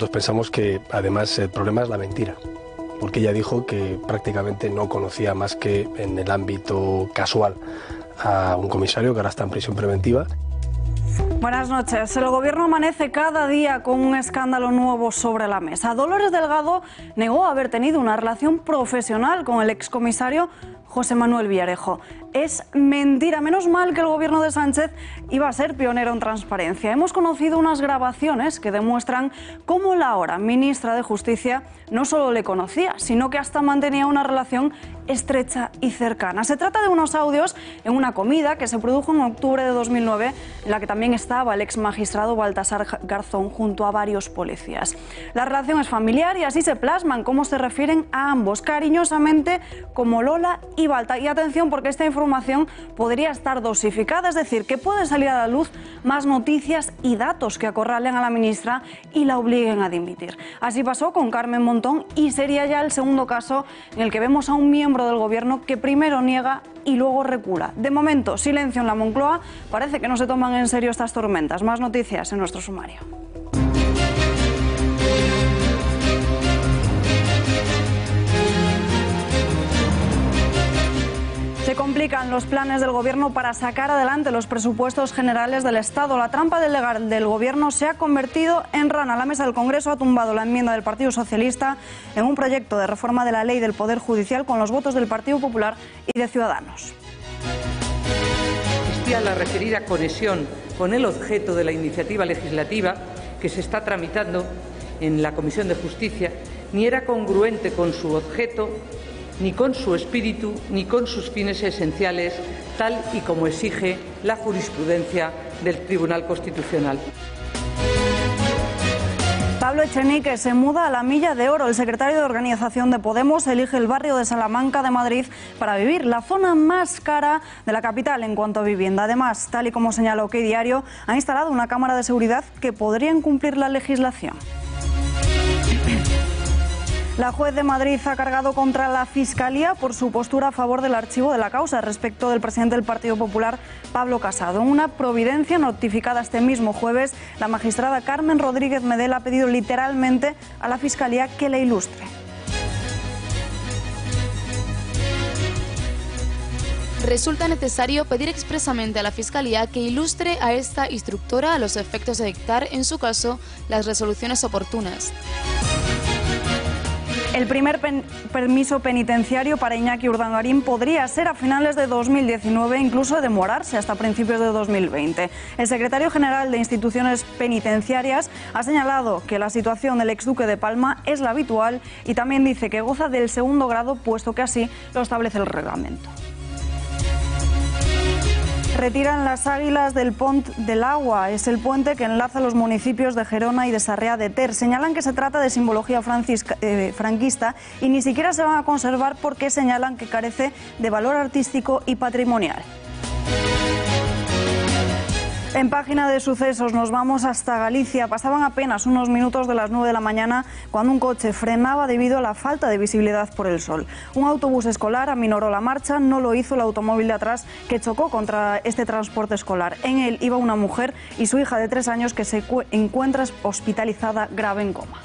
nosotros pensamos que además el problema es la mentira porque ella dijo que prácticamente no conocía más que en el ámbito casual a un comisario que ahora está en prisión preventiva. Buenas noches. El gobierno amanece cada día con un escándalo nuevo sobre la mesa. Dolores Delgado negó haber tenido una relación profesional con el excomisario José Manuel Villarejo. Es mentira, menos mal que el gobierno de Sánchez iba a ser pionero en transparencia. Hemos conocido unas grabaciones que demuestran cómo la ahora ministra de Justicia no solo le conocía, sino que hasta mantenía una relación estrecha y cercana. Se trata de unos audios en una comida que se produjo en octubre de 2009, en la que también estaba el ex magistrado Baltasar Garzón junto a varios policías. La relación es familiar y así se plasman cómo se refieren a ambos cariñosamente como Lola y Balta. Y atención porque esta información podría estar dosificada, es decir, que puede salir a la luz más noticias y datos que acorralen a la ministra y la obliguen a dimitir. Así pasó con Carmen Montón y sería ya el segundo caso en el que vemos a un miembro del gobierno que primero niega y luego recula. De momento, silencio en la Moncloa. Parece que no se toman en serio estas tormentas. Más noticias en nuestro sumario. Complican los planes del Gobierno para sacar adelante los presupuestos generales del Estado. La trampa del, del Gobierno se ha convertido en rana. La mesa del Congreso ha tumbado la enmienda del Partido Socialista en un proyecto de reforma de la ley del Poder Judicial con los votos del Partido Popular y de Ciudadanos. Existía la referida conexión con el objeto de la iniciativa legislativa que se está tramitando en la Comisión de Justicia, ni era congruente con su objeto ni con su espíritu, ni con sus fines esenciales, tal y como exige la jurisprudencia del Tribunal Constitucional. Pablo Echenique se muda a la Milla de Oro. El secretario de Organización de Podemos elige el barrio de Salamanca de Madrid para vivir, la zona más cara de la capital en cuanto a vivienda. Además, tal y como señaló que Diario, ha instalado una cámara de seguridad que podría incumplir la legislación. La juez de Madrid ha cargado contra la Fiscalía por su postura a favor del archivo de la causa respecto del presidente del Partido Popular, Pablo Casado. En una providencia notificada este mismo jueves, la magistrada Carmen Rodríguez Medel ha pedido literalmente a la Fiscalía que le ilustre. resulta necesario pedir expresamente a la Fiscalía que ilustre a esta instructora a los efectos de dictar, en su caso, las resoluciones oportunas. El primer permiso penitenciario para Iñaki Urdangarín podría ser a finales de 2019, incluso demorarse hasta principios de 2020. El secretario general de Instituciones Penitenciarias ha señalado que la situación del exduque de Palma es la habitual y también dice que goza del segundo grado, puesto que así lo establece el reglamento. Retiran las águilas del Pont del Agua. Es el puente que enlaza los municipios de Gerona y de Sarriá de Ter. Señalan que se trata de simbología eh, franquista y ni siquiera se van a conservar porque señalan que carece de valor artístico y patrimonial. En página de sucesos nos vamos hasta Galicia. Pasaban apenas unos minutos de las 9 de la mañana cuando un coche frenaba debido a la falta de visibilidad por el sol. Un autobús escolar aminoró la marcha, no lo hizo el automóvil de atrás que chocó contra este transporte escolar. En él iba una mujer y su hija de tres años que se encuentra hospitalizada grave en coma.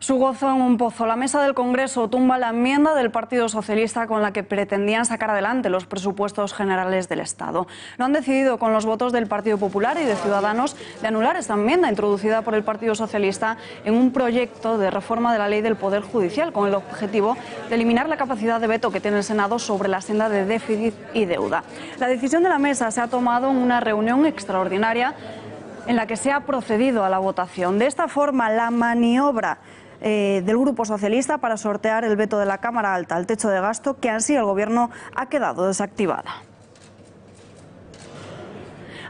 Su gozo en un pozo. La mesa del Congreso tumba la enmienda del Partido Socialista con la que pretendían sacar adelante los presupuestos generales del Estado. Lo han decidido con los votos del Partido Popular y de Ciudadanos de anular esta enmienda introducida por el Partido Socialista en un proyecto de reforma de la ley del Poder Judicial con el objetivo de eliminar la capacidad de veto que tiene el Senado sobre la senda de déficit y deuda. La decisión de la mesa se ha tomado en una reunión extraordinaria en la que se ha procedido a la votación. De esta forma, la maniobra eh, del Grupo Socialista para sortear el veto de la Cámara Alta al techo de gasto, que así el Gobierno ha quedado desactivada.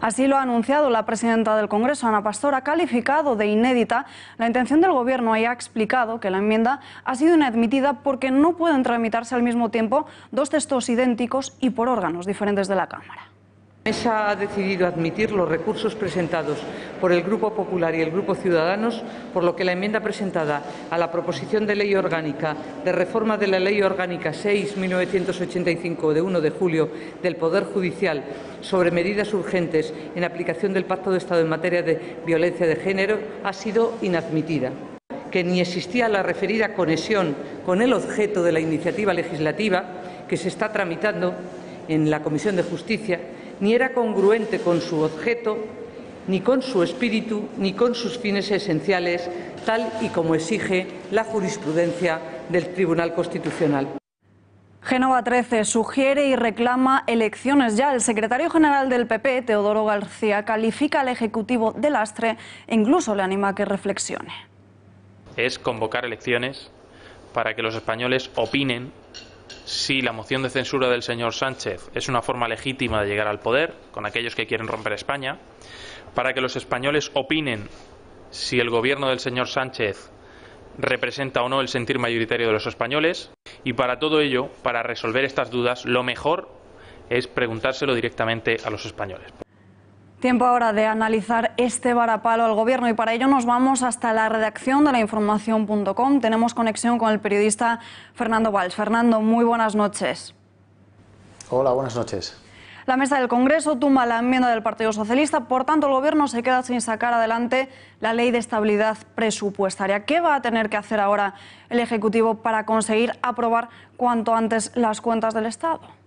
Así lo ha anunciado la presidenta del Congreso, Ana Pastor, ha calificado de inédita la intención del Gobierno y ha explicado que la enmienda ha sido inadmitida porque no pueden tramitarse al mismo tiempo dos textos idénticos y por órganos diferentes de la Cámara. La mesa ha decidido admitir los recursos presentados por el Grupo Popular y el Grupo Ciudadanos, por lo que la enmienda presentada a la proposición de ley orgánica de reforma de la Ley Orgánica 6-1985 de 1 de julio del Poder Judicial sobre medidas urgentes en aplicación del Pacto de Estado en materia de violencia de género ha sido inadmitida. Que ni existía la referida conexión con el objeto de la iniciativa legislativa que se está tramitando en la Comisión de Justicia, ni era congruente con su objeto, ni con su espíritu, ni con sus fines esenciales, tal y como exige la jurisprudencia del Tribunal Constitucional. Génova 13 sugiere y reclama elecciones ya. El secretario general del PP, Teodoro García, califica al Ejecutivo de lastre e incluso le anima a que reflexione. Es convocar elecciones para que los españoles opinen si la moción de censura del señor Sánchez es una forma legítima de llegar al poder con aquellos que quieren romper España, para que los españoles opinen si el gobierno del señor Sánchez representa o no el sentir mayoritario de los españoles y para todo ello, para resolver estas dudas, lo mejor es preguntárselo directamente a los españoles. Tiempo ahora de analizar este varapalo al gobierno y para ello nos vamos hasta la redacción de la información.com. Tenemos conexión con el periodista Fernando Valls. Fernando, muy buenas noches. Hola, buenas noches. La mesa del Congreso tumba la enmienda del Partido Socialista, por tanto el Gobierno se queda sin sacar adelante la ley de estabilidad presupuestaria. ¿Qué va a tener que hacer ahora el Ejecutivo para conseguir aprobar cuanto antes las cuentas del Estado?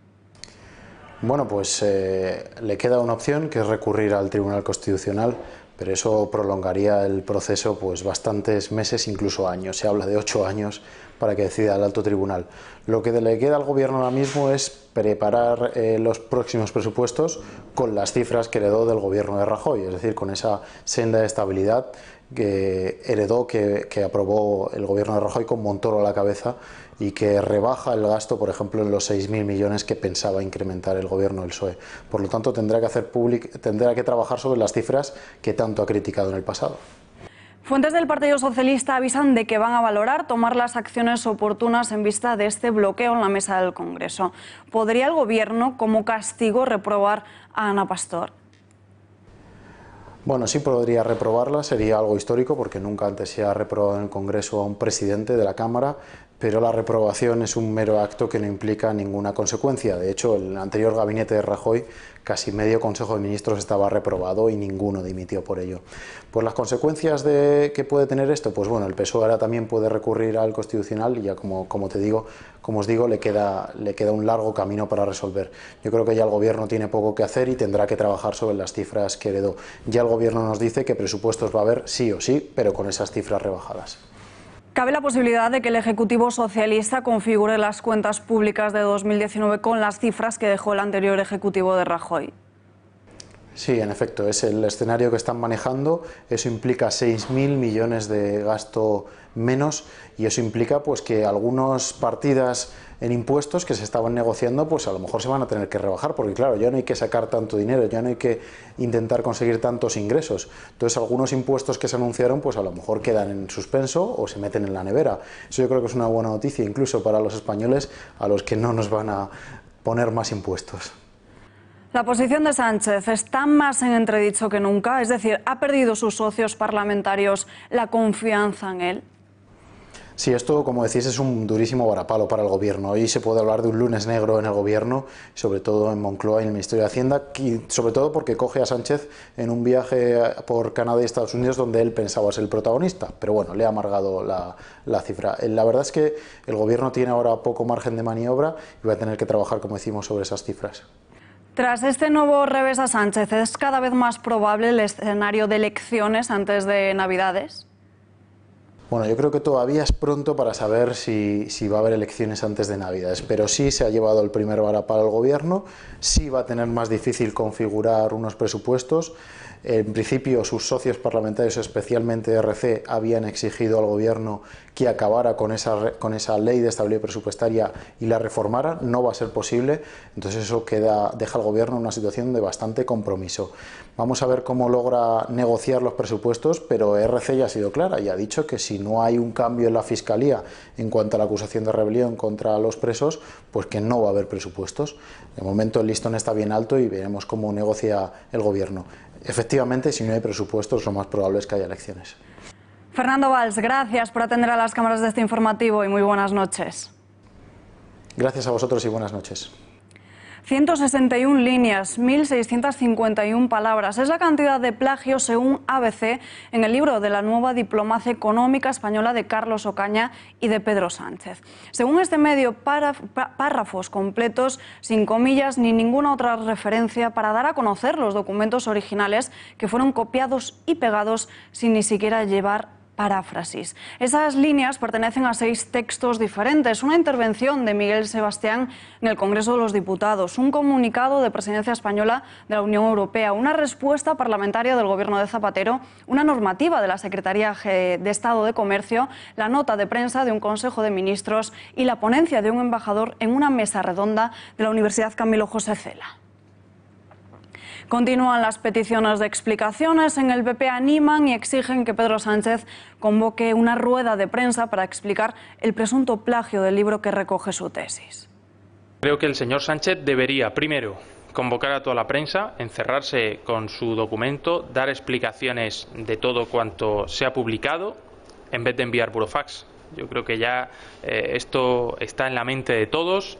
Bueno, pues eh, le queda una opción que es recurrir al Tribunal Constitucional, pero eso prolongaría el proceso pues bastantes meses, incluso años. Se habla de ocho años para que decida el alto tribunal. Lo que le queda al gobierno ahora mismo es preparar eh, los próximos presupuestos con las cifras que heredó del gobierno de Rajoy, es decir, con esa senda de estabilidad que heredó, que, que aprobó el gobierno de Rajoy con Montoro a la cabeza y que rebaja el gasto, por ejemplo, en los 6.000 millones que pensaba incrementar el gobierno del PSOE. Por lo tanto, tendrá que, hacer tendrá que trabajar sobre las cifras que tanto ha criticado en el pasado. Fuentes del Partido Socialista avisan de que van a valorar tomar las acciones oportunas en vista de este bloqueo en la mesa del Congreso. ¿Podría el Gobierno, como castigo, reprobar a Ana Pastor? Bueno, sí podría reprobarla, sería algo histórico porque nunca antes se ha reprobado en el Congreso a un presidente de la Cámara, pero la reprobación es un mero acto que no implica ninguna consecuencia. De hecho, el anterior gabinete de Rajoy, casi medio Consejo de Ministros estaba reprobado y ninguno dimitió por ello. Pues las consecuencias de que puede tener esto, pues bueno, el PSOE ahora también puede recurrir al Constitucional y ya como, como te digo, como os digo, le queda, le queda un largo camino para resolver. Yo creo que ya el Gobierno tiene poco que hacer y tendrá que trabajar sobre las cifras que heredó. Ya el Gobierno nos dice que presupuestos va a haber sí o sí, pero con esas cifras rebajadas. ¿Cabe la posibilidad de que el Ejecutivo Socialista configure las cuentas públicas de 2019 con las cifras que dejó el anterior Ejecutivo de Rajoy? Sí, en efecto, es el escenario que están manejando. Eso implica 6.000 millones de gasto menos y eso implica pues que algunas partidas en impuestos que se estaban negociando pues a lo mejor se van a tener que rebajar porque claro, ya no hay que sacar tanto dinero, ya no hay que intentar conseguir tantos ingresos. Entonces algunos impuestos que se anunciaron pues a lo mejor quedan en suspenso o se meten en la nevera. Eso yo creo que es una buena noticia incluso para los españoles a los que no nos van a poner más impuestos. La posición de Sánchez está más en entredicho que nunca, es decir, ¿ha perdido sus socios parlamentarios la confianza en él? Sí, esto, como decís, es un durísimo varapalo para el Gobierno. Hoy se puede hablar de un lunes negro en el Gobierno, sobre todo en Moncloa y en el Ministerio de Hacienda, y sobre todo porque coge a Sánchez en un viaje por Canadá y Estados Unidos donde él pensaba ser el protagonista. Pero bueno, le ha amargado la, la cifra. La verdad es que el Gobierno tiene ahora poco margen de maniobra y va a tener que trabajar, como decimos, sobre esas cifras. Tras este nuevo revés a Sánchez, ¿es cada vez más probable el escenario de elecciones antes de Navidades? Bueno, yo creo que todavía es pronto para saber si, va a haber elecciones antes de Navidades, pero sí se ha llevado el primer varapalo al gobierno, sí va a tener más difícil configurar unos presupuestos En principio, sus socios parlamentarios, especialmente RC, habían exigido al Gobierno que acabara con esa, con esa ley de estabilidad presupuestaria y la reformara. No va a ser posible, entonces eso deja al Gobierno en una situación de bastante compromiso. Vamos a ver cómo logra negociar los presupuestos, pero RC ya ha sido clara y ha dicho que si no hay un cambio en la Fiscalía en cuanto a la acusación de rebelión contra los presos, pues que no va a haber presupuestos. De momento el listón está bien alto y veremos cómo negocia el Gobierno. Efectivamente, si no hay presupuestos, lo más probable es que haya elecciones. Fernando Valls, gracias por atender a las cámaras de este informativo y muy buenas noches. Gracias a vosotros y buenas noches. 161 líneas, 1.651 palabras. Es la cantidad de plagio según ABC en el libro de la nueva diplomacia económica española de Carlos Ocaña y de Pedro Sánchez. Según este medio, párrafos completos, sin comillas ni ninguna otra referencia para dar a conocer los documentos originales que fueron copiados y pegados sin ni siquiera llevar paráfrasis. Esas líneas pertenecen a seis textos diferentes, una intervención de Miguel Sebastián en el Congreso de los Diputados, un comunicado de presidencia española de la Unión Europea, una respuesta parlamentaria del Gobierno de Zapatero, una normativa de la Secretaría de Estado de Comercio, la nota de prensa de un Consejo de Ministros y la ponencia de un embajador en una mesa redonda de la Universidad Camilo José Cela. Continúan las peticiones de explicaciones. En el PP animan y exigen que Pedro Sánchez convoque una rueda de prensa para explicar el presunto plagio del libro que recoge su tesis. Creo que el señor Sánchez debería, primero, convocar a toda la prensa, encerrarse con su documento, dar explicaciones de todo cuanto se ha publicado, en vez de enviar burofax. Yo creo que ya eh, esto está en la mente de todos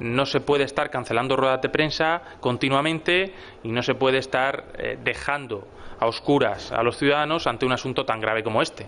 no se puede estar cancelando ruedas de prensa continuamente y no se puede estar eh, dejando a oscuras a los ciudadanos ante un asunto tan grave como este.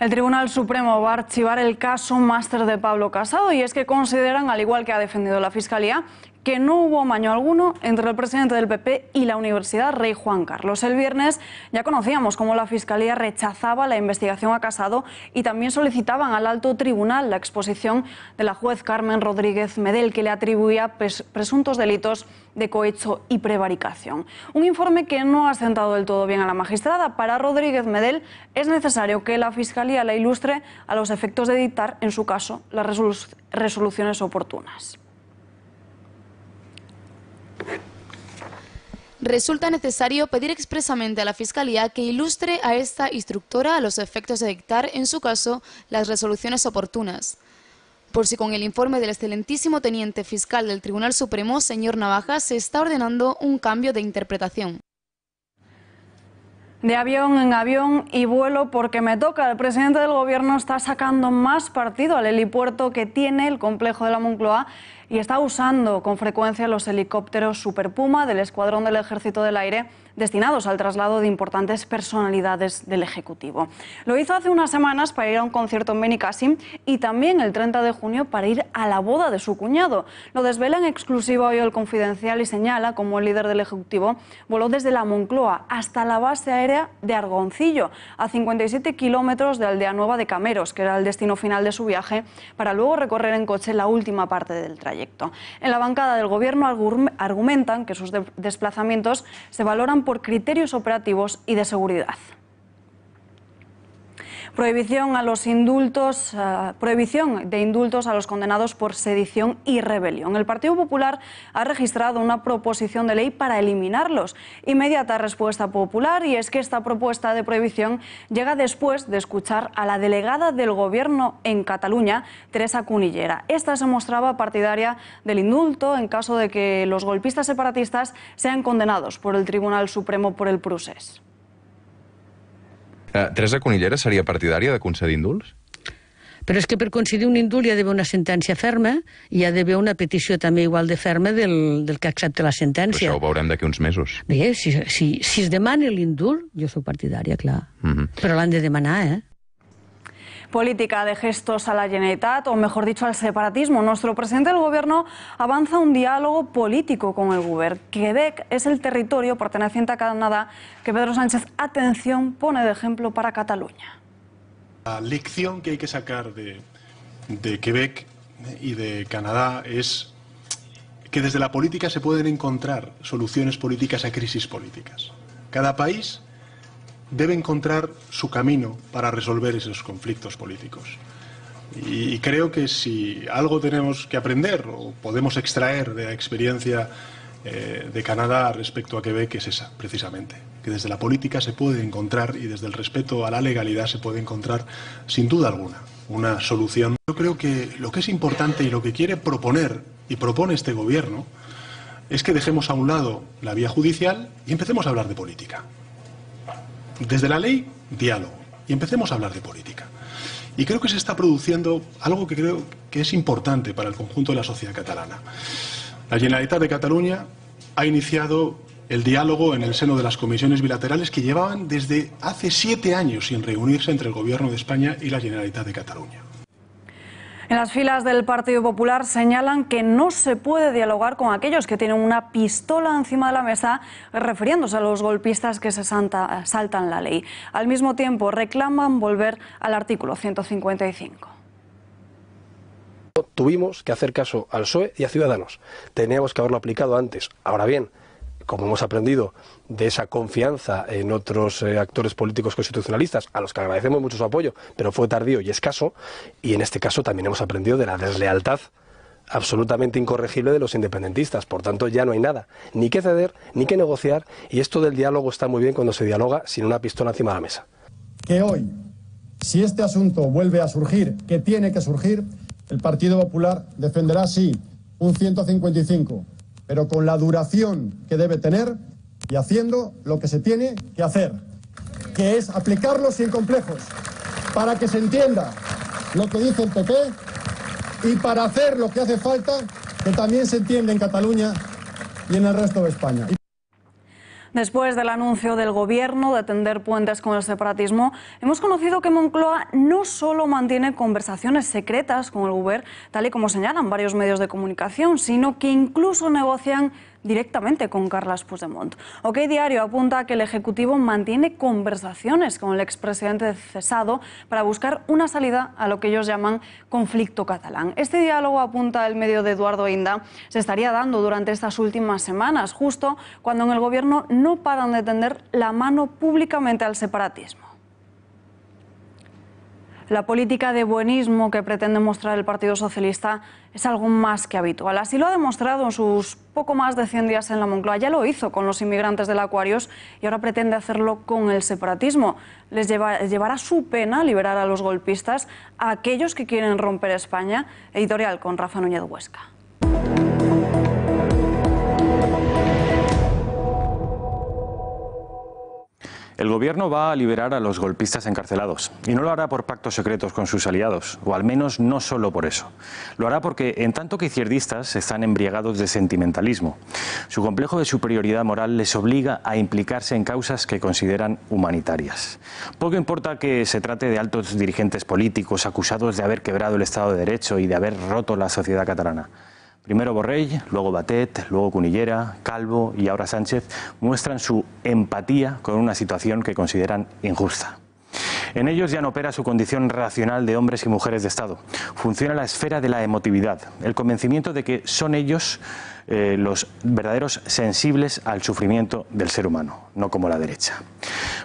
El Tribunal Supremo va a archivar el caso máster de Pablo Casado y es que consideran, al igual que ha defendido la Fiscalía, que no hubo maño alguno entre el presidente del PP y la Universidad Rey Juan Carlos. El viernes ya conocíamos cómo la Fiscalía rechazaba la investigación a Casado y también solicitaban al alto tribunal la exposición de la juez Carmen Rodríguez Medel, que le atribuía presuntos delitos de cohecho y prevaricación. Un informe que no ha sentado del todo bien a la magistrada. Para Rodríguez Medel es necesario que la Fiscalía la ilustre a los efectos de dictar, en su caso, las resoluciones oportunas. Resulta necesario pedir expresamente a la Fiscalía que ilustre a esta instructora a los efectos de dictar, en su caso, las resoluciones oportunas. Por si con el informe del excelentísimo teniente fiscal del Tribunal Supremo, señor Navaja, se está ordenando un cambio de interpretación. De avión en avión y vuelo porque me toca. El presidente del gobierno está sacando más partido al helipuerto que tiene el complejo de la Moncloa y está usando con frecuencia los helicópteros Super Puma del Escuadrón del Ejército del Aire destinados al traslado de importantes personalidades del Ejecutivo. Lo hizo hace unas semanas para ir a un concierto en Benicassim y también el 30 de junio para ir a la boda de su cuñado. Lo desvela en exclusiva hoy el Confidencial y señala como el líder del Ejecutivo voló desde la Moncloa hasta la base aérea de Argoncillo, a 57 kilómetros de Aldea Nueva de Cameros, que era el destino final de su viaje, para luego recorrer en coche la última parte del trayecto. En la bancada del Gobierno argumentan que sus desplazamientos se valoran por criterios operativos y de seguridad. Prohibición, a los indultos, eh, prohibición de indultos a los condenados por sedición y rebelión. El Partido Popular ha registrado una proposición de ley para eliminarlos. Inmediata respuesta popular y es que esta propuesta de prohibición llega después de escuchar a la delegada del Gobierno en Cataluña, Teresa Cunillera. Esta se mostraba partidaria del indulto en caso de que los golpistas separatistas sean condenados por el Tribunal Supremo por el procés. Eh, Teresa Conillera seria partidària de concedir indults? Però és que per concedir un indult hi ha d'haver una sentència ferma i hi ha d'haver una petició també igual de ferma del, del que accepta la sentència. Però això ho veurem d'aquí uns mesos. Bé, si, si, si es demana l'indult, jo sóc partidària, clar. Uh -huh. Però l'han de demanar, eh? Política de gestos a la Generalitat, o mejor dicho, al separatismo. Nuestro presidente del Gobierno avanza un diálogo político con el Gobierno. Quebec es el territorio perteneciente a Canadá que Pedro Sánchez, atención, pone de ejemplo para Cataluña. La lección que hay que sacar de, de Quebec y de Canadá es que desde la política se pueden encontrar soluciones políticas a crisis políticas. Cada país debe encontrar su camino para resolver esos conflictos políticos. Y, creo que si algo tenemos que aprender o podemos extraer de la experiencia eh, de Canadá respecto a Quebec es esa, precisamente, que desde la política se puede encontrar y desde el respeto a la legalidad se puede encontrar, sin duda alguna, una solución. Yo creo que lo que es importante y lo que quiere proponer y propone este gobierno es que dejemos a un lado la vía judicial y empecemos a hablar de política. Desde la ley, diálogo. Y empecemos a hablar de política. Y creo que se está produciendo algo que creo que es importante para el conjunto de la sociedad catalana. La Generalitat de Cataluña ha iniciado el diálogo en el seno de las comisiones bilaterales que llevaban desde hace siete años sin reunirse entre el Gobierno de España y la Generalitat de Cataluña. En las filas del Partido Popular señalan que no se puede dialogar con aquellos que tienen una pistola encima de la mesa, refiriéndose a los golpistas que se saltan la ley. Al mismo tiempo reclaman volver al artículo 155 tuvimos que hacer caso al PSOE y a Ciudadanos. Teníamos que haberlo aplicado antes. Ahora bien, como hemos aprendido de esa confianza en otros eh, actores políticos constitucionalistas, a los que agradecemos mucho su apoyo, pero fue tardío y escaso, y en este caso también hemos aprendido de la deslealtad absolutamente incorregible de los independentistas. Por tanto, ya no hay nada, ni que ceder, ni que negociar, y esto del diálogo está muy bien cuando se dialoga sin una pistola encima de la mesa. Que hoy, si este asunto vuelve a surgir, que tiene que surgir, el Partido Popular defenderá, sí, un 155 pero con la duración que debe tener y haciendo lo que se tiene que hacer, que es aplicarlo sin complejos, para que se entienda lo que dice el PP y para hacer lo que hace falta, que también se entiende en Cataluña y en el resto de España. Después del anuncio del Gobierno de tender puentes con el separatismo, hemos conocido que Moncloa no solo mantiene conversaciones secretas con el Gobierno, tal y como señalan varios medios de comunicación, sino que incluso negocian directamente con Carles Puigdemont. OK Diario apunta que el Ejecutivo mantiene conversaciones con el expresidente cesado para buscar una salida a lo que ellos llaman conflicto catalán. Este diálogo, apunta el medio de Eduardo Inda, se estaría dando durante estas últimas semanas, justo cuando en el Gobierno no paran de tender la mano públicamente al separatismo. La política de buenismo que pretende mostrar el Partido Socialista es algo más que habitual. Así lo ha demostrado en sus poco más de 100 días en la Moncloa. Ya lo hizo con los inmigrantes del Acuarios y ahora pretende hacerlo con el separatismo. Les llevará su pena liberar a los golpistas, a aquellos que quieren romper España. Editorial con Rafa Núñez Huesca. El gobierno va a liberar a los golpistas encarcelados y no lo hará por pactos secretos con sus aliados, o al menos no solo por eso. Lo hará porque en tanto que izquierdistas están embriagados de sentimentalismo, su complejo de superioridad moral les obliga a implicarse en causas que consideran humanitarias. Poco importa que se trate de altos dirigentes políticos acusados de haber quebrado el Estado de Derecho y de haber roto la sociedad catalana. Primero Borrell, luego Batet, luego Cunillera, Calvo y ahora Sánchez muestran su empatía con una situación que consideran injusta. En ellos ya no opera su condición racional de hombres y mujeres de Estado. Funciona la esfera de la emotividad, el convencimiento de que son ellos eh, los verdaderos sensibles al sufrimiento del ser humano, no como la derecha.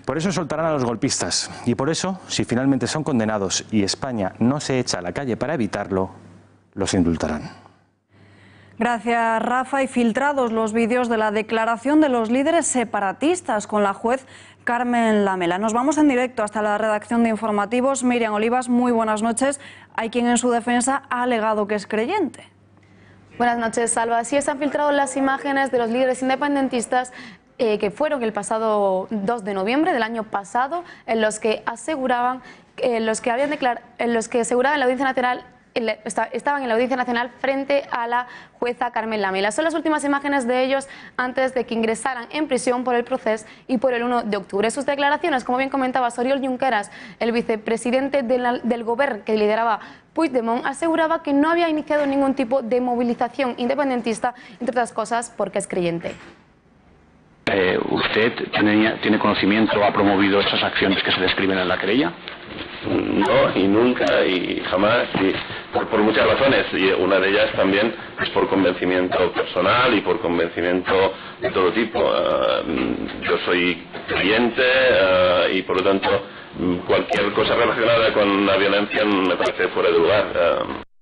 Por eso soltarán a los golpistas y por eso, si finalmente son condenados y España no se echa a la calle para evitarlo, los indultarán. Gracias, Rafa. Y filtrados los vídeos de la declaración de los líderes separatistas con la juez Carmen Lamela. Nos vamos en directo hasta la redacción de informativos. Miriam Olivas, muy buenas noches. Hay quien en su defensa ha alegado que es creyente. Buenas noches, Salva. Sí, han filtrado las imágenes de los líderes independentistas eh, que fueron el pasado 2 de noviembre del año pasado, en los que aseguraban, eh, los que habían declarado, en los que aseguraban la Audiencia Nacional estaban en la Audiencia Nacional frente a la jueza Carmen Lamela. Son las últimas imágenes de ellos antes de que ingresaran en prisión por el proceso y por el 1 de octubre. Sus declaraciones, como bien comentaba Soriol Junqueras, el vicepresidente del gobierno que lideraba Puigdemont, aseguraba que no había iniciado ningún tipo de movilización independentista, entre otras cosas porque es creyente. Eh, ¿Usted tiene, tiene conocimiento o ha promovido esas acciones que se describen en la querella? No, y nunca, y jamás, y por, muchas razones, y una de ellas también es por convencimiento personal y por convencimiento de todo tipo. Ah, yo soy creyente ah, y por lo tanto cualquier cosa relacionada con la violencia me parece fuera de lugar. Ah.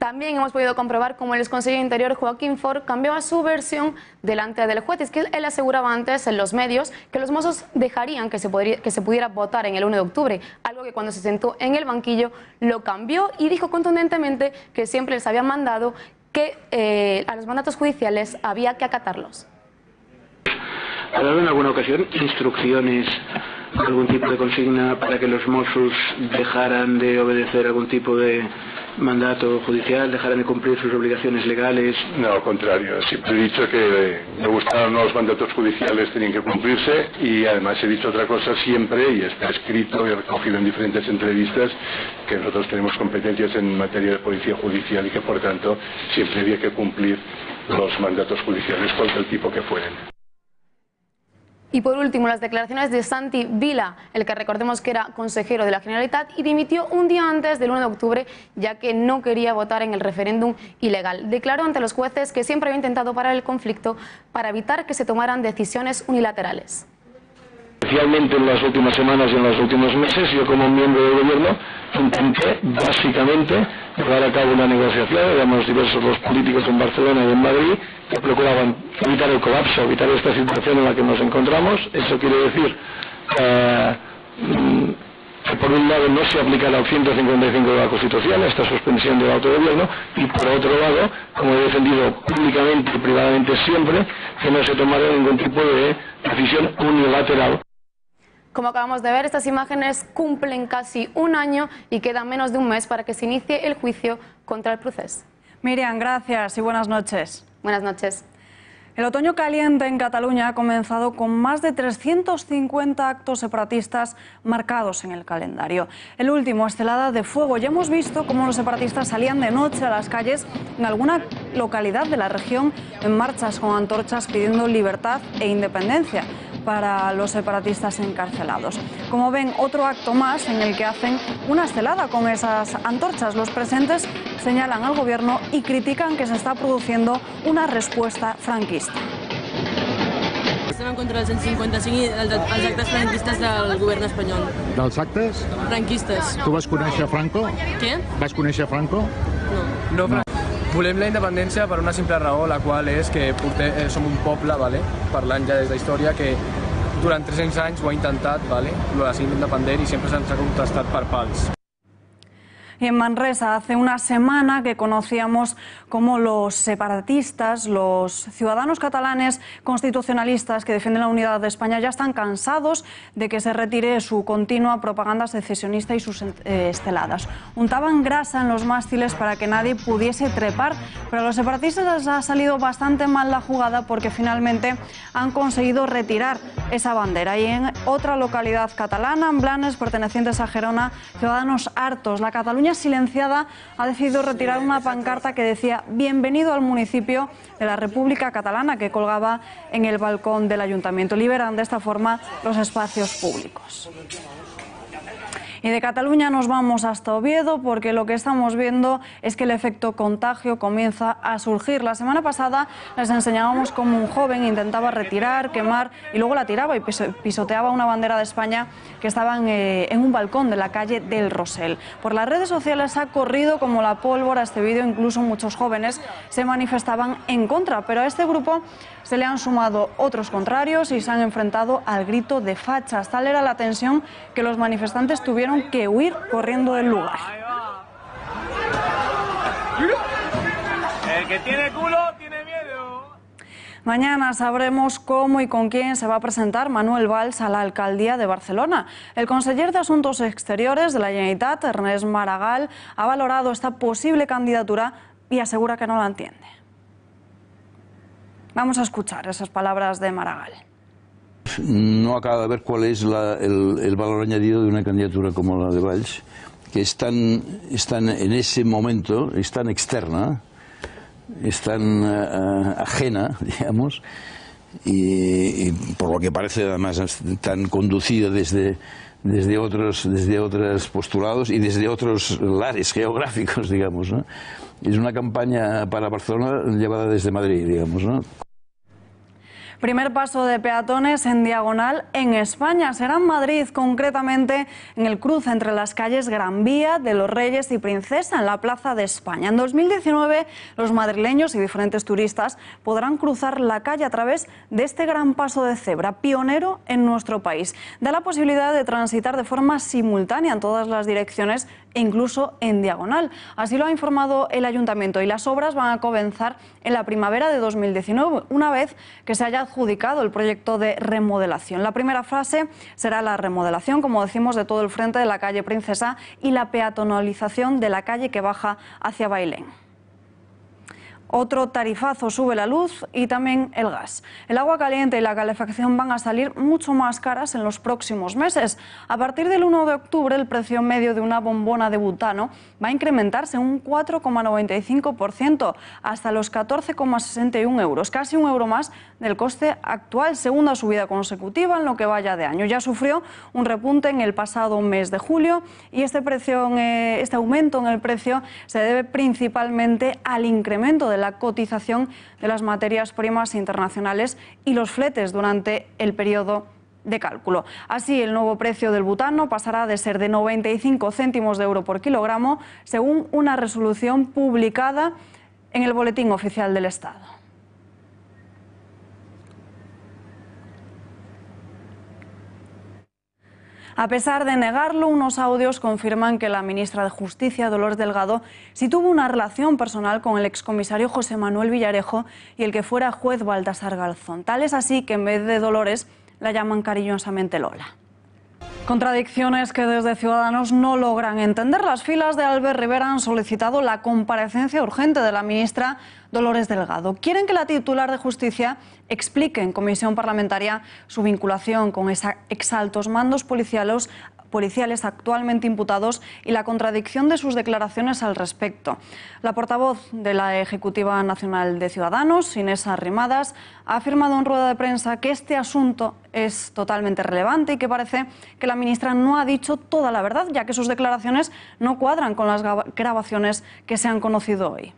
También hemos podido comprobar cómo el consejero interior Joaquín Ford cambiaba su versión delante del juez. Es que él aseguraba antes en los medios que los mozos dejarían que se, que se pudiera votar en el 1 de octubre, algo que cuando se sentó en el banquillo lo cambió y dijo contundentemente que siempre les había mandado que eh, a los mandatos judiciales había que acatarlos. ¿Ha dado en alguna ocasión instrucciones, algún tipo de consigna para que los mozos dejaran de obedecer algún tipo de mandato judicial, dejarán de cumplir sus obligaciones legales. No, al contrario. Siempre he dicho que me gustaron los mandatos judiciales, tenían que cumplirse y además he dicho otra cosa siempre y está escrito y recogido en diferentes entrevistas que nosotros tenemos competencias en materia de policía judicial y que por tanto siempre había que cumplir los mandatos judiciales cualquier tipo que fueren. Y por último, las declaraciones de Santi Vila, el que recordemos que era consejero de la Generalitat y dimitió un día antes del 1 de octubre, ya que no quería votar en el referéndum ilegal. Declaró ante los jueces que siempre había intentado parar el conflicto para evitar que se tomaran decisiones unilaterales. Especialmente en las últimas semanas y en los últimos meses, yo como miembro del gobierno intenté básicamente llevar a cabo una negociación, éramos diversos los políticos en Barcelona y en Madrid que procuraban evitar el colapso, evitar esta situación en la que nos encontramos. Eso quiere decir eh, que por un lado no se aplica la 155 de la Constitución, esta suspensión del autogobierno, y por otro lado, como he defendido públicamente y privadamente siempre, que no se tomara ningún tipo de decisión unilateral como acabamos de ver, estas imágenes cumplen casi un año y queda menos de un mes para que se inicie el juicio contra el proceso. Miriam, gracias y buenas noches. Buenas noches. El otoño caliente en Cataluña ha comenzado con más de 350 actos separatistas marcados en el calendario. El último, estelada de fuego. Ya hemos visto cómo los separatistas salían de noche a las calles en alguna localidad de la región en marchas con antorchas pidiendo libertad e independencia para los separatistas encarcelados. Como ven, otro acto más en el que hacen una estelada con esas antorchas. Los presentes señalan al gobierno y critican que se está produciendo una respuesta franquista. Estem en contra del 155 i els actes franquistes del govern espanyol. Dels actes? Franquistes. Tu vas conèixer Franco? Què? Vas conèixer Franco? No. No, Volem la independència per una simple raó, la qual és que portem, eh, som un poble, vale? parlant ja des de història, que durant 300 anys ho ha intentat, vale? lo de ser independent, i sempre se'ns ha contestat per pals. En Manresa, hace una semana que conocíamos cómo los separatistas, los ciudadanos catalanes constitucionalistas que defienden la unidad de España ya están cansados de que se retire su continua propaganda secesionista y sus eh, esteladas. Untaban grasa en los mástiles para que nadie pudiese trepar, pero a los separatistas les ha salido bastante mal la jugada porque finalmente han conseguido retirar esa bandera. Y en otra localidad catalana, en Blanes, pertenecientes a Gerona, ciudadanos hartos. La Cataluña silenciada ha decidido retirar una pancarta que decía bienvenido al municipio de la República Catalana que colgaba en el balcón del ayuntamiento. Liberan de esta forma los espacios públicos. Y de Cataluña nos vamos hasta Oviedo porque lo que estamos viendo es que el efecto contagio comienza a surgir. La semana pasada les enseñábamos cómo un joven intentaba retirar, quemar y luego la tiraba y pisoteaba una bandera de España que estaba en, eh, en un balcón de la calle del Rosell. Por las redes sociales ha corrido como la pólvora este vídeo, incluso muchos jóvenes se manifestaban en contra, pero a este grupo se le han sumado otros contrarios y se han enfrentado al grito de fachas. Tal era la tensión que los manifestantes tuvieron que huir corriendo del lugar. El que tiene culo tiene miedo. Mañana sabremos cómo y con quién se va a presentar Manuel Valls a la alcaldía de Barcelona. El conseller de Asuntos Exteriores de la Generalitat, Ernest Maragall, ha valorado esta posible candidatura y asegura que no la entiende. Vamos a escuchar esas palabras de Maragall. No acaba de ver cuál es el, valor añadido de una candidatura como la de Valls, que es tan, en ese momento, es tan externa, es tan eh, ajena, digamos, y, por lo que parece además tan conducida desde, desde otros, desde otros postulados y desde otros lares geográficos, digamos. ¿no? Es una campaña para Barcelona llevada desde Madrid, digamos. ¿no? Primer paso de peatones en diagonal en España. Será en Madrid, concretamente en el cruce entre las calles Gran Vía, de los Reyes y Princesa, en la Plaza de España. En 2019, los madrileños y diferentes turistas podrán cruzar la calle a través de este gran paso de cebra, pionero en nuestro país. Da la posibilidad de transitar de forma simultánea en todas las direcciones e incluso en diagonal. Así lo ha informado el ayuntamiento y las obras van a comenzar en la primavera de 2019, una vez que se haya adjudicado el proyecto de remodelación. La primera fase será la remodelación, como decimos, de todo el frente de la calle Princesa y la peatonalización de la calle que baja hacia Bailén. Otro tarifazo sube la luz y también el gas. El agua caliente y la calefacción van a salir mucho más caras en los próximos meses. A partir del 1 de octubre, el precio medio de una bombona de butano va a incrementarse un 4,95% hasta los 14,61 euros, casi un euro más del coste actual, segunda subida consecutiva en lo que vaya de año. Ya sufrió un repunte en el pasado mes de julio y este, precio, este aumento en el precio se debe principalmente al incremento de la cotización de las materias primas internacionales y los fletes durante el periodo de cálculo. Así, el nuevo precio del butano pasará de ser de 95 céntimos de euro por kilogramo, según una resolución publicada en el Boletín Oficial del Estado. A pesar de negarlo, unos audios confirman que la ministra de Justicia, Dolores Delgado, sí tuvo una relación personal con el excomisario José Manuel Villarejo y el que fuera juez Baltasar Galzón. Tal es así que en vez de Dolores la llaman cariñosamente Lola. Contradicciones que desde Ciudadanos no logran entender. Las filas de Albert Rivera han solicitado la comparecencia urgente de la ministra Dolores Delgado. Quieren que la titular de Justicia explique en comisión parlamentaria su vinculación con exaltos mandos policiales policiales actualmente imputados y la contradicción de sus declaraciones al respecto. La portavoz de la Ejecutiva Nacional de Ciudadanos, Inés Arrimadas, ha afirmado en rueda de prensa que este asunto es totalmente relevante y que parece que la ministra no ha dicho toda la verdad, ya que sus declaraciones no cuadran con las grabaciones que se han conocido hoy.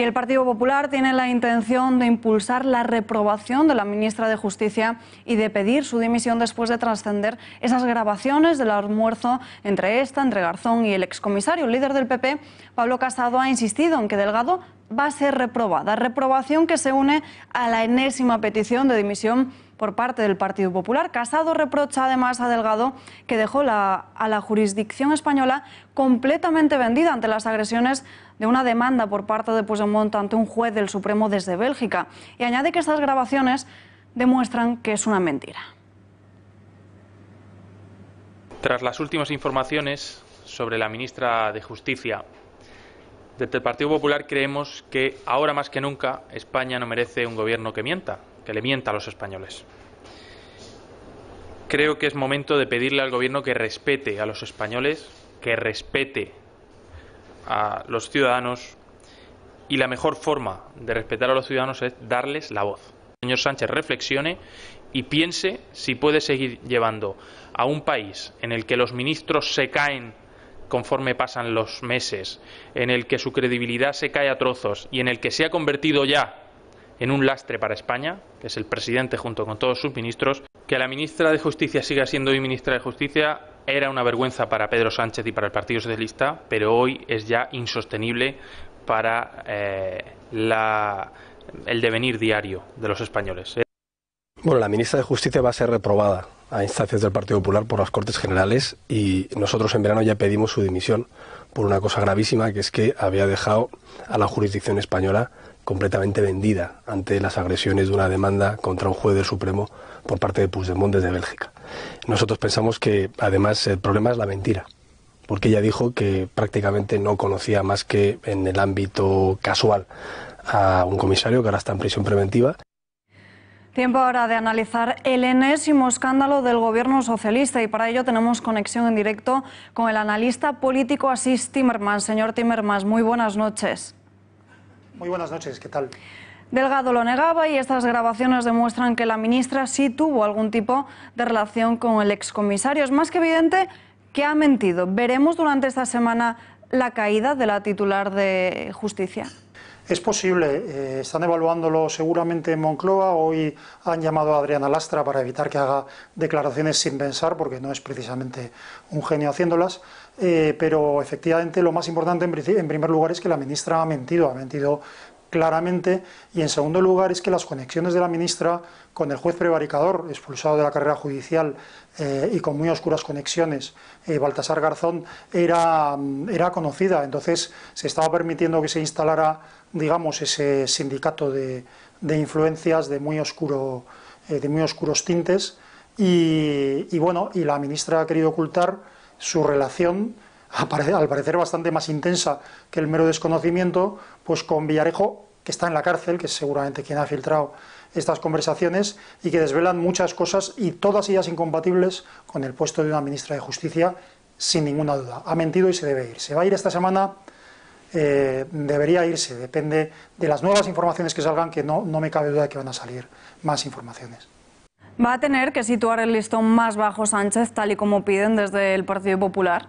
Y el Partido Popular tiene la intención de impulsar la reprobación de la ministra de Justicia y de pedir su dimisión después de trascender esas grabaciones del almuerzo entre esta, entre Garzón y el excomisario. El líder del PP, Pablo Casado, ha insistido en que Delgado va a ser reprobada. Reprobación que se une a la enésima petición de dimisión por parte del Partido Popular. Casado reprocha además a Delgado que dejó a la jurisdicción española completamente vendida ante las agresiones de una demanda por parte de Puigdemont ante un juez del Supremo desde Bélgica. Y añade que estas grabaciones demuestran que es una mentira. Tras las últimas informaciones sobre la ministra de Justicia, desde el Partido Popular creemos que ahora más que nunca España no merece un gobierno que mienta, que le mienta a los españoles. Creo que es momento de pedirle al Gobierno que respete a los españoles, que respete a los ciudadanos y la mejor forma de respetar a los ciudadanos es darles la voz. Señor Sánchez reflexione y piense si puede seguir llevando a un país en el que los ministros se caen conforme pasan los meses, en el que su credibilidad se cae a trozos y en el que se ha convertido ya en un lastre para España, que es el presidente junto con todos sus ministros, que la ministra de Justicia siga siendo hoy ministra de Justicia era una vergüenza para Pedro Sánchez y para el Partido Socialista, pero hoy es ya insostenible para eh, el devenir diario de los españoles. Bueno, la ministra de Justicia va a ser reprobada a instancias del Partido Popular por las Cortes Generales y nosotros en verano ya pedimos su dimisión por una cosa gravísima que es que había dejado a la jurisdicción española completamente vendida ante las agresiones de una demanda contra un juez del Supremo por parte de Puigdemont desde Bélgica. Nosotros pensamos que además el problema es la mentira, porque ella dijo que prácticamente no conocía más que en el ámbito casual a un comisario que ahora está en prisión preventiva. Tiempo ahora de analizar el enésimo escándalo del gobierno socialista y para ello tenemos conexión en directo con el analista político Asís Timmermans. Señor Timmermans, muy buenas noches. Muy buenas noches, ¿qué tal? Delgado lo negaba y estas grabaciones demuestran que la ministra sí tuvo algún tipo de relación con el excomisario. Es más que evidente que ha mentido. Veremos durante esta semana la caída de la titular de justicia. Es posible, eh, están evaluándolo seguramente en Moncloa. Hoy han llamado a Adriana Lastra para evitar que haga declaraciones sin pensar, porque no es precisamente un genio haciéndolas. Eh, pero efectivamente lo más importante en, primer lugar es que la ministra ha mentido, ha mentido claramente. Y en segundo lugar es que las conexiones de la ministra con el juez prevaricador, expulsado de la carrera judicial eh, y con muy oscuras conexiones, eh, Baltasar Garzón, era, era conocida. Entonces se estaba permitiendo que se instalara, digamos, ese sindicato de, de influencias de muy, oscuro, eh, de muy oscuros tintes. Y, bueno, y la ministra ha querido ocultar su relación al parecer bastante más intensa que el mero desconocimiento, pues con Villarejo, que está en la cárcel, que es seguramente quien ha filtrado estas conversaciones y que desvelan muchas cosas y todas ellas incompatibles con el puesto de una ministra de Justicia, sin ninguna duda. Ha mentido y se debe ir. Se va a ir esta semana, eh, debería irse, depende de las nuevas informaciones que salgan, que no, no me cabe duda de que van a salir más informaciones. ¿Va a tener que situar el listón más bajo Sánchez, tal y como piden desde el Partido Popular?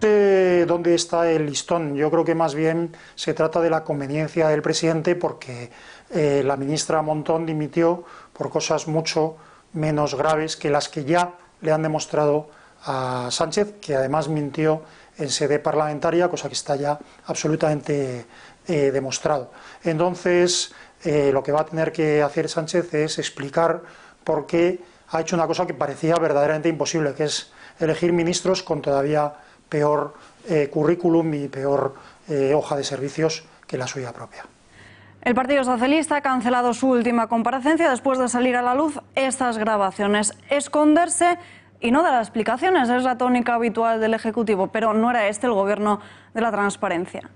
sé dónde está el listón. Yo creo que más bien se trata de la conveniencia del presidente porque eh, la ministra Montón dimitió por cosas mucho menos graves que las que ya le han demostrado a Sánchez, que además mintió en sede parlamentaria, cosa que está ya absolutamente eh, demostrado. Entonces, eh, lo que va a tener que hacer Sánchez es explicar por qué ha hecho una cosa que parecía verdaderamente imposible, que es elegir ministros con todavía peor eh, currículum y peor eh, hoja de servicios que la suya propia. El Partido Socialista ha cancelado su última comparecencia después de salir a la luz estas grabaciones. Esconderse y no dar explicaciones es la tónica habitual del Ejecutivo, pero no era este el gobierno de la transparencia.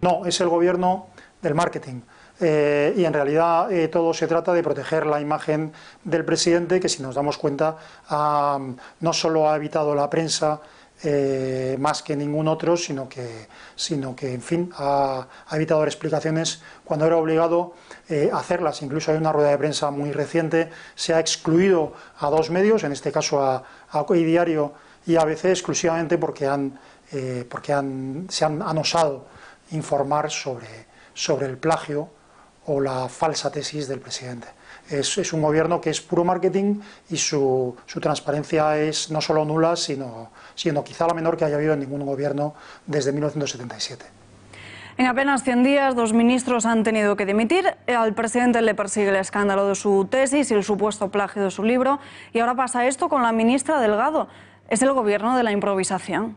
No, es el gobierno del marketing. Eh, y en realidad eh, todo se trata de proteger la imagen del presidente, que si nos damos cuenta no solo ha evitado la prensa, eh, más que ningún otro, sino que, sino que en fin, ha, evitado explicaciones cuando era obligado eh, hacerlas. Incluso hay una rueda de prensa muy reciente, se ha excluido a dos medios, en este caso a, a Diario y ABC, exclusivamente porque, han, eh, porque han, se han, han, osado informar sobre, sobre el plagio o la falsa tesis del presidente. Es, es, un gobierno que es puro marketing y su, su transparencia es no solo nula, sino, siendo quizá la menor que haya habido en ningún gobierno desde 1977. En apenas 100 días, dos ministros han tenido que dimitir. Al presidente le persigue el escándalo de su tesis y el supuesto plagio de su libro. Y ahora pasa esto con la ministra Delgado. ¿Es el gobierno de la improvisación?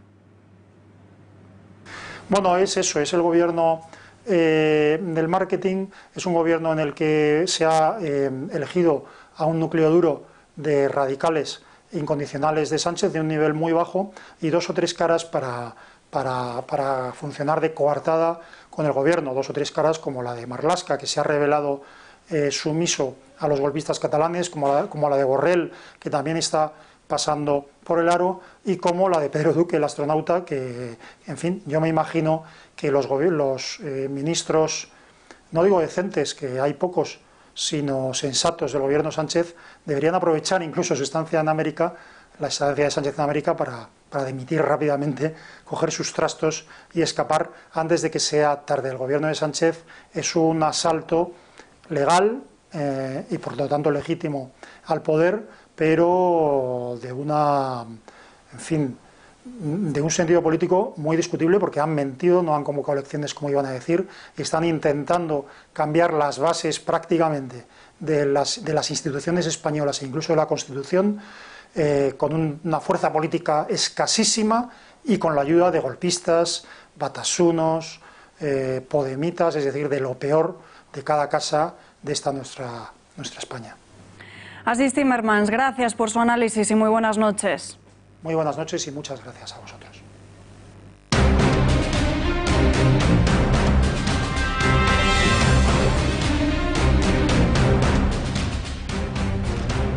Bueno, es eso, es el gobierno eh, del marketing. Es un gobierno en el que se ha eh, elegido a un núcleo duro de radicales incondicionales de Sánchez de un nivel muy bajo y dos o tres caras para, para, para, funcionar de coartada con el gobierno, dos o tres caras como la de Marlasca, que se ha revelado eh, sumiso a los golpistas catalanes, como como la de Borrell, que también está pasando por el aro, y como la de Pedro Duque, el astronauta, que, en fin, yo me imagino que los, los eh, ministros, no digo decentes, que hay pocos, sino sensatos del gobierno Sánchez deberían aprovechar incluso su estancia en América, la estancia de Sánchez en América, para, para demitir rápidamente, coger sus trastos y escapar antes de que sea tarde. El gobierno de Sánchez es un asalto legal eh, y por lo tanto legítimo al poder, pero de una, en fin, de un sentido político muy discutible porque han mentido, no han convocado elecciones como iban a decir, y están intentando cambiar las bases prácticamente de las, de las instituciones españolas e incluso de la Constitución eh, con un, una fuerza política escasísima y con la ayuda de golpistas, batasunos, eh, podemitas, es decir, de lo peor de cada casa de esta nuestra, nuestra España. Así Timmermans, gracias por su análisis y muy buenas noches. Muy buenas noches y muchas gracias a vosotros.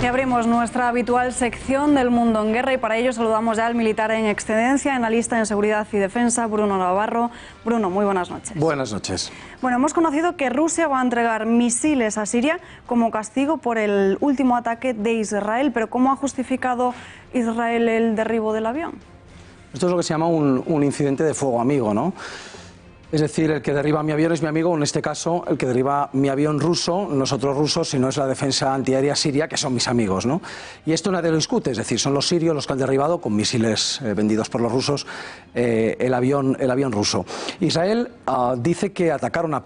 Y abrimos nuestra habitual sección del Mundo en Guerra y para ello saludamos ya al militar en excedencia, analista en seguridad y defensa, Bruno Navarro. Bruno, muy buenas noches. Buenas noches. Bueno, hemos conocido que Rusia va a entregar misiles a Siria como castigo por el último ataque de Israel, pero ¿cómo ha justificado Israel el derribo del avión? Esto es lo que se llama un, un incidente de fuego amigo, ¿no? Es decir, el que derriba mi avión es mi amigo, en este caso, el que derriba mi avión ruso, nosotros rusos, si no es la defensa antiaérea siria, que son mis amigos, ¿no? Y esto nadie lo discute, es decir, son los sirios los que han derribado, con misiles eh, vendidos por los rusos, eh, el, avión, el avión ruso. Israel ah, dice que atacaron a,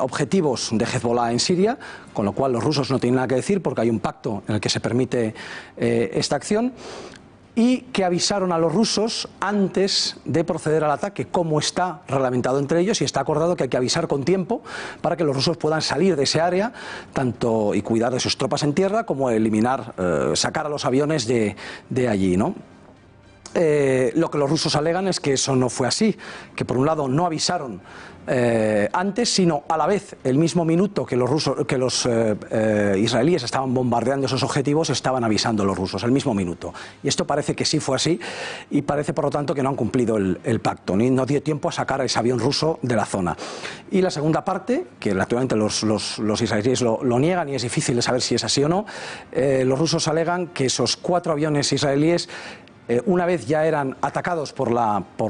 objetivos de Hezbollah en Siria, con lo cual los rusos no tienen nada que decir, porque hay un pacto en el que se permite eh, esta acción y que avisaron a los rusos antes de proceder al ataque, como está reglamentado entre ellos y está acordado que hay que avisar con tiempo para que los rusos puedan salir de ese área tanto y cuidar de sus tropas en tierra como eliminar, eh, sacar a los aviones de, de allí, ¿no? Eh, lo que los rusos alegan es que eso no fue así, que por un lado no avisaron eh, antes, sino a la vez, el mismo minuto que los, eh, israelíes estaban bombardeando esos objetivos, estaban avisando los rusos, el mismo minuto. Y esto parece que sí fue así y parece, por lo tanto, que no han cumplido el, pacto, ni no dio tiempo a sacar a ese avión ruso de la zona. Y la segunda parte, que actualmente los israelíes lo, lo, niegan y es difícil de saber si es así o no, los rusos alegan que esos cuatro aviones israelíes eh, una vez ya eran atacados por,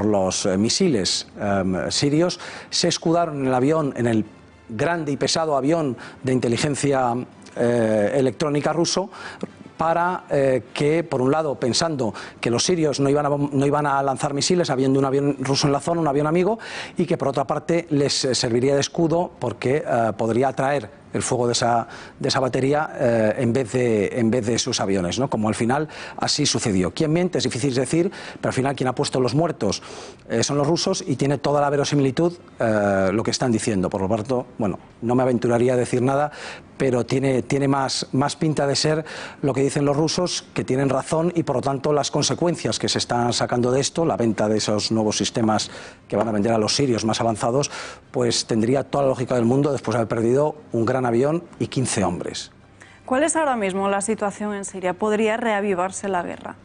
los eh, misiles eh, sirios, se escudaron en el avión, en el grande y pesado avión de inteligencia electrónica ruso, para eh, que, por un lado, pensando que los sirios no iban, a, lanzar misiles habiendo un avión ruso en la zona, un avión amigo, y que, por otra parte, les serviría de escudo porque eh, podría atraer el fuego de esa, de esa batería eh, en, vez de, en vez de sus aviones, ¿no? como al final así sucedió. ¿Quién miente? Es difícil decir, pero al final quien ha puesto los muertos eh, son los rusos y tiene toda la verosimilitud eh, lo que están diciendo. Por lo tanto, bueno, no me aventuraría a decir nada, pero tiene, tiene más, más pinta de ser lo que dicen los rusos, que tienen razón y por lo tanto las consecuencias que se están sacando de esto, la venta de esos nuevos sistemas que van a vender a los sirios más avanzados, pues tendría toda la lógica del mundo después de haber perdido un gran avión y 15 hombres. ¿Cuál es ahora mismo la situación en Siria? ¿Podría reavivarse la guerra?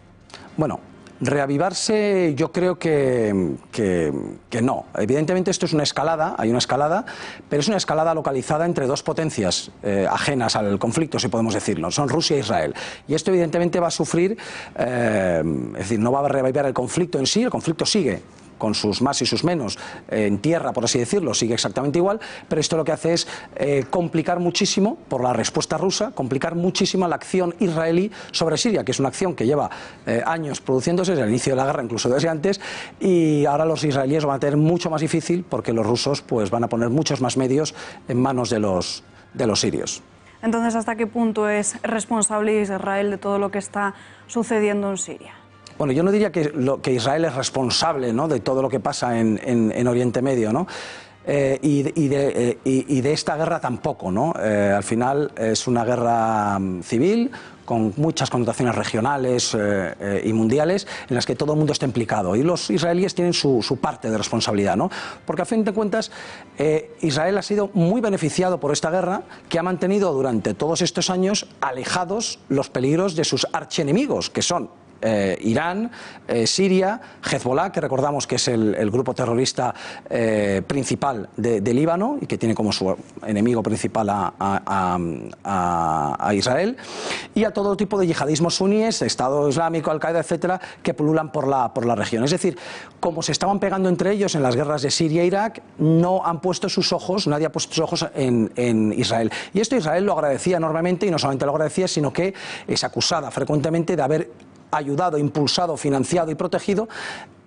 Bueno, reavivarse yo creo que, que, que, no. Evidentemente esto es una escalada, hay una escalada, pero es una escalada localizada entre dos potencias eh, ajenas al conflicto, si podemos decirlo. Son Rusia e Israel. Y esto evidentemente va a sufrir, eh, es decir, no va a reavivar el conflicto en sí, el conflicto sigue con sus más y sus menos eh, en tierra, por así decirlo, sigue exactamente igual, pero esto lo que hace es eh, complicar muchísimo, por la respuesta rusa, complicar muchísimo la acción israelí sobre Siria, que es una acción que lleva eh, años produciéndose desde el inicio de la guerra, incluso desde antes, y ahora los israelíes lo van a tener mucho más difícil porque los rusos pues, van a poner muchos más medios en manos de los, de los sirios. Entonces, ¿hasta qué punto es responsable Israel de todo lo que está sucediendo en Siria? Bueno, yo no diría que, Israel es responsable de todo lo que pasa en, en, en Oriente Medio, ¿no? Eh, y, y, de, eh, y, de, esta guerra tampoco, ¿no? Eh, al final es una guerra mm, civil con muchas connotaciones regionales y mundiales en las que todo el mundo está implicado. Y los israelíes tienen su, parte de responsabilidad, ¿no? Porque a fin de cuentas Israel ha sido muy beneficiado por esta guerra que ha mantenido durante todos estos años alejados los peligros de sus archienemigos, que son eh, Irán, eh, Siria, Hezbollah, que recordamos que es el, grupo terrorista eh, principal de, Líbano y que tiene como su enemigo principal a, Israel, y a todo tipo de yihadismos suníes, Estado Islámico, Al-Qaeda, etcétera, que pululan por la, por la región. Es decir, como se estaban pegando entre ellos en las guerras de Siria e Irak, no han puesto sus ojos, nadie ha puesto sus ojos en, en Israel. Y esto Israel lo agradecía enormemente y no solamente lo agradecía, sino que es acusada frecuentemente de haber ayudado, impulsado, financiado y protegido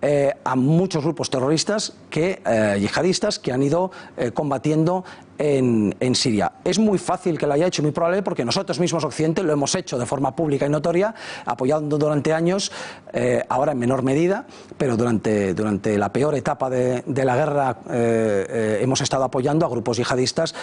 eh, a muchos grupos terroristas que, eh, yihadistas que han ido eh, combatiendo en, en, Siria. Es muy fácil que lo haya hecho, muy probable, porque nosotros mismos, Occidente, lo hemos hecho de forma pública y notoria, apoyando durante años, eh, ahora en menor medida, pero durante, durante la peor etapa de, de la guerra hemos estado apoyando a grupos yihadistas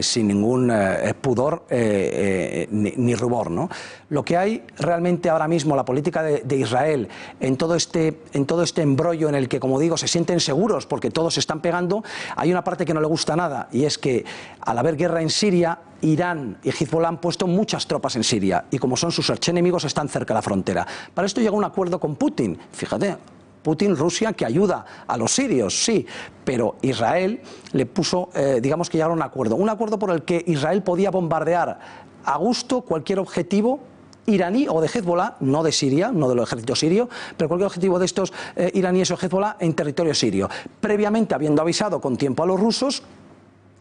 sin ningún pudor ni, rubor. ¿no? Lo que hay realmente ahora mismo, la política de, Israel en todo este, todo todo este embrollo en el que, como digo, se sienten seguros porque todos están pegando, hay una parte que no le gusta nada y es que al haber guerra en Siria, Irán y Hezbollah han puesto muchas tropas en Siria y como son sus archenemigos están cerca de la frontera. Para esto llega un acuerdo con Putin. Fíjate, Putin, Rusia, que ayuda a los sirios, sí, pero Israel le puso, eh, digamos que llegaron a un acuerdo. Un acuerdo por el que Israel podía bombardear a gusto cualquier objetivo iraní o de Hezbollah, no de Siria, no del ejército sirio, pero cualquier objetivo de estos eh, iraníes o Hezbollah en territorio sirio. Previamente, habiendo avisado con tiempo a los rusos,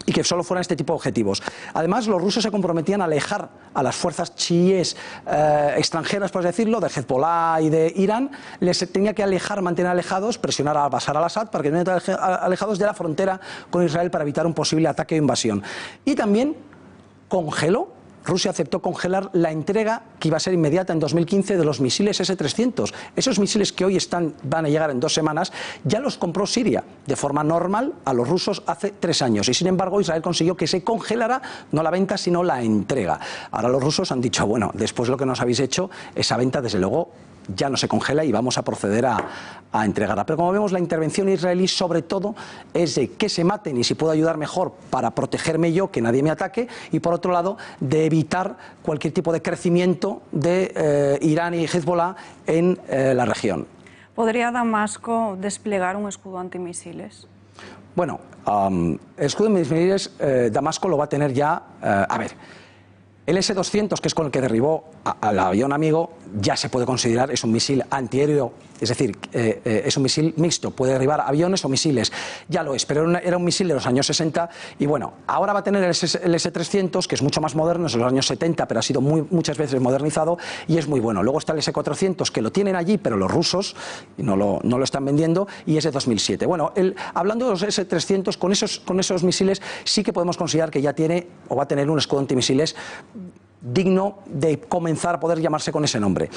y que solo fueran este tipo de objetivos. Además, los rusos se comprometían a alejar a las fuerzas chiíes eh, extranjeras, por decirlo, de Hezbollah y de Irán, les tenía que alejar, mantener alejados, presionar a Bashar al-Assad para que estén alejados de la frontera con Israel para evitar un posible ataque o invasión. Y también congeló Rusia aceptó congelar la entrega que iba a ser inmediata en 2015 de los misiles S-300. Esos misiles que hoy están, van a llegar en dos semanas, ya los compró Siria de forma normal a los rusos hace tres años. Y sin embargo, Israel consiguió que se congelara no la venta, sino la entrega. Ahora los rusos han dicho, bueno, después de lo que nos habéis hecho, esa venta, desde luego, ya no se congela y vamos a proceder a, entregarla. Pero como vemos, la intervención israelí sobre todo es de que se maten y si puedo ayudar mejor para protegerme yo, que nadie me ataque, y por otro lado, de evitar cualquier tipo de crecimiento de eh, Irán y Hezbollah en eh, la región. ¿Podría Damasco desplegar un escudo antimisiles? Bueno, el escudo antimisiles eh, Damasco lo va a tener ya, a ver, el S-200, que es con el que derribó al avión amigo, ya se puede considerar, es un misil antiaéreo, es decir, eh, eh, es un misil mixto, puede derribar aviones o misiles. Ya lo es, pero era, un misil de los años 60 y bueno, ahora va a tener el S-300, que es mucho más moderno, es de los años 70, pero ha sido muchas veces modernizado y es muy bueno. Luego está el S-400, que lo tienen allí, pero los rusos no lo, no lo están vendiendo, y es de 2007. Bueno, el, hablando de los S-300, con esos, con esos misiles sí que podemos considerar que ya tiene o va a tener un escudo antimisiles digno de comenzar a poder llamarse con ese nombre.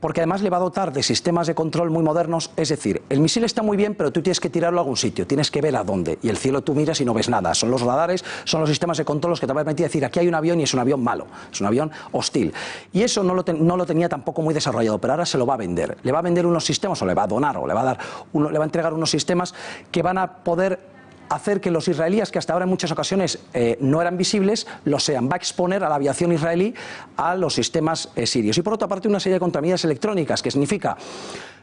Porque además le va a dotar de sistemas de control muy modernos, es decir, el misil está muy bien, pero tú tienes que tirarlo a algún sitio, tienes que ver a dónde. Y el cielo tú miras y no ves nada. Son los radares, son los sistemas de control los que te van a permitir decir aquí hay un avión y es un avión malo, es un avión hostil. Y eso no lo, no lo tenía tampoco muy desarrollado, pero ahora se lo va a vender. Le va a vender unos sistemas, o le va a donar, o le va a dar, uno, le va a entregar unos sistemas que van a poder hacer que los israelíes, que hasta ahora en muchas ocasiones eh, no eran visibles, lo sean. Va a exponer a la aviación israelí a los sistemas eh, sirios. Y por otra parte, una serie de contramedidas electrónicas, que significa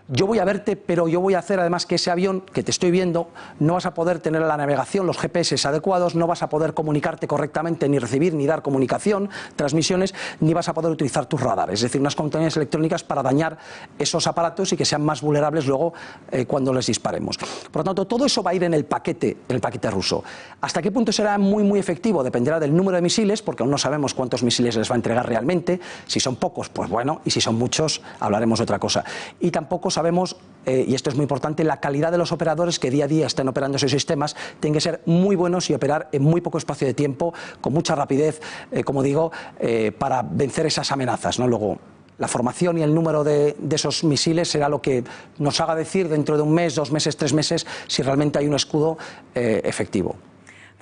yo voy a verte, pero yo voy a hacer además que ese avión que te estoy viendo, no vas a poder tener la navegación, los GPS adecuados, no vas a poder comunicarte correctamente, ni recibir ni dar comunicación, transmisiones, ni vas a poder utilizar tus radares. Es decir, unas contramedidas electrónicas para dañar esos aparatos y que sean más vulnerables luego eh, cuando les disparemos. Por lo tanto, todo eso va a ir en el paquete, en el paquete ruso. ¿Hasta qué punto será muy, muy efectivo? Dependerá del número de misiles, porque aún no sabemos cuántos misiles les va a entregar realmente. Si son pocos, pues bueno, y si son muchos, hablaremos de otra cosa. Y tampoco sabemos, eh, y esto es muy importante, la calidad de los operadores que día a día estén operando esos sistemas tienen que ser muy buenos y operar en muy poco espacio de tiempo, con mucha rapidez, eh, como digo, eh, para vencer esas amenazas. ¿no? Luego, la formación y el número de, esos misiles será lo que nos haga decir dentro de un mes, dos meses, tres meses, si realmente hay un escudo efectivo.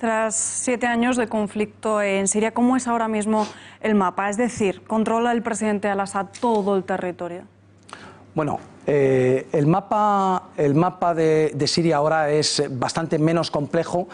Tras siete años de conflicto en Siria, ¿cómo es ahora mismo el mapa? Es decir, ¿controla el presidente Al-Assad todo el territorio? Bueno, eh, el mapa, el mapa de, de, Siria ahora es bastante menos complejo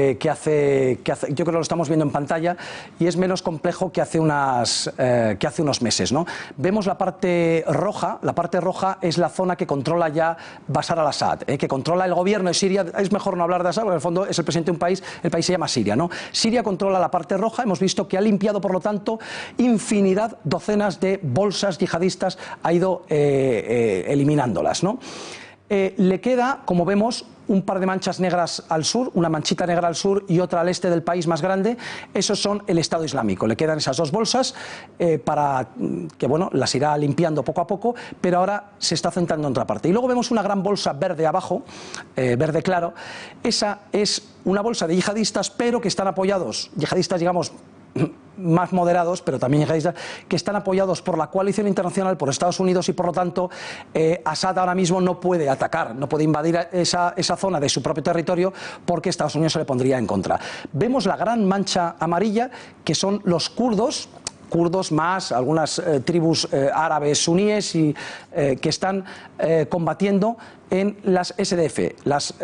eh, que, hace, yo creo que lo estamos viendo en pantalla, y es menos complejo que hace, unas, eh, que hace unos meses. ¿no? Vemos la parte roja, la parte roja es la zona que controla ya Bashar al-Assad, eh, que controla el gobierno de Siria, es mejor no hablar de Assad, porque en el fondo es el presidente de un país, el país se llama Siria. ¿no? Siria controla la parte roja, hemos visto que ha limpiado, por lo tanto, infinidad, docenas de bolsas yihadistas, ha ido eliminándolas. ¿no? le queda, como vemos, un par de manchas negras al sur, una manchita negra al sur y otra al este del país más grande, esos son el Estado Islámico. Le quedan esas dos bolsas eh, para que bueno, las irá limpiando poco a poco, pero ahora se está centrando en otra parte. Y luego vemos una gran bolsa verde abajo, eh, verde claro. Esa es una bolsa de yihadistas, pero que están apoyados, yihadistas digamos más moderados, pero también que están apoyados por la coalición internacional, por Estados Unidos y por lo tanto eh, Assad ahora mismo no puede atacar, no puede invadir esa, esa zona de su propio territorio porque Estados Unidos se le pondría en contra. Vemos la gran mancha amarilla que son los kurdos kurdos más algunas eh, tribus eh, árabes suníes y eh, que están combatiendo en las SDF, las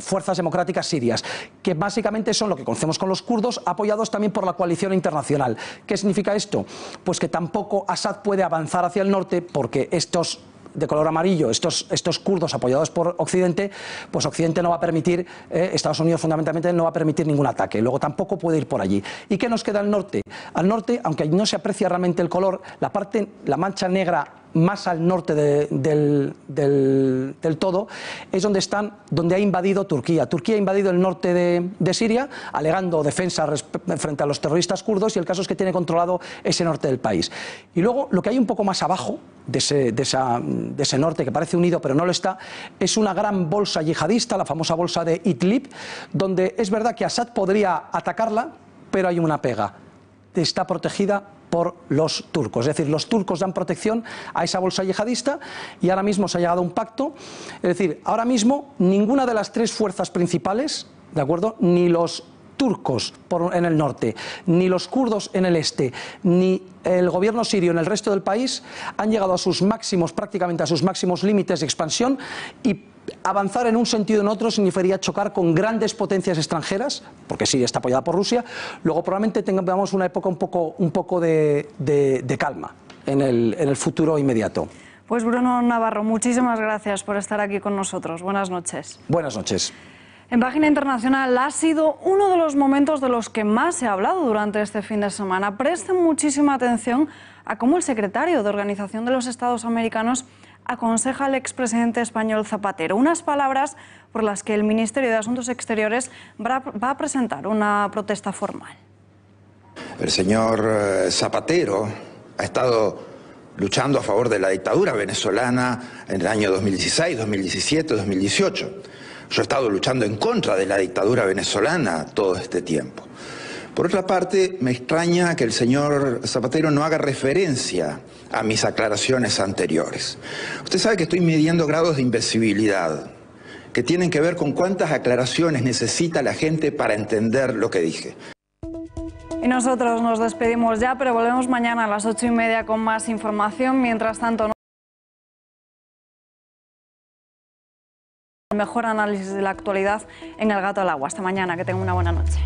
Fuerzas Democráticas Sirias, que básicamente son lo que conocemos con los kurdos, apoyados también por la coalición internacional. ¿Qué significa esto? Pues que tampoco Assad puede avanzar hacia el norte porque estos de color amarillo, estos, estos kurdos apoyados por Occidente, pues Occidente no va a permitir, eh, Estados Unidos fundamentalmente no va a permitir ningún ataque. Luego tampoco puede ir por allí. ¿Y qué nos queda al norte? Al norte, aunque no se aprecia realmente el color, la parte, la mancha negra más al norte de- del, del- todo, es donde están, donde ha invadido Turquía. Turquía ha invadido el norte de, de Siria, alegando defensa frente a los terroristas kurdos, y el caso es que tiene controlado ese norte del país. Y luego, lo que hay un poco más abajo de ese, de esa- de ese norte, que parece unido pero no lo está, es una gran bolsa yihadista, la famosa bolsa de Idlib, donde es verdad que Assad podría atacarla, pero hay una pega está protegida por los turcos. Es decir, los turcos dan protección a esa bolsa yihadista y ahora mismo se ha llegado a un pacto. Es decir, ahora mismo ninguna de las tres fuerzas principales, ¿de acuerdo? Ni los turcos en el norte, ni los kurdos en el este, ni el gobierno sirio en el resto del país han llegado a sus máximos, prácticamente a sus máximos límites de expansión y avanzar en un sentido o en otro significaría chocar con grandes potencias extranjeras, porque Siria está apoyada por Rusia, luego probablemente tengamos una época un poco, un poco de, de- de calma en el, en el futuro inmediato. Pues Bruno Navarro, muchísimas gracias por estar aquí con nosotros. Buenas noches. Buenas noches. En página internacional ha sido uno de los momentos de los que más se ha hablado durante este fin de semana. Presten muchísima atención a cómo el secretario de Organización de los Estados Americanos aconseja al expresidente español Zapatero. Unas palabras por las que el Ministerio de Asuntos Exteriores va a presentar una protesta formal. El señor eh, Zapatero ha estado luchando a favor de la dictadura venezolana en el año 2016, 2017, 2018. Yo he estado luchando en contra de la dictadura venezolana todo este tiempo. Por otra parte, me extraña que el señor Zapatero no haga referencia a mis aclaraciones anteriores. Usted sabe que estoy midiendo grados de invisibilidad que tienen que ver con cuántas aclaraciones necesita la gente para entender lo que dije. Y nosotros nos despedimos ya, pero volvemos mañana a las ocho y media con más información. Mientras tanto, no- el mejor análisis de la actualidad en El Gato al Agua. Hasta mañana, que tengan una buena noche.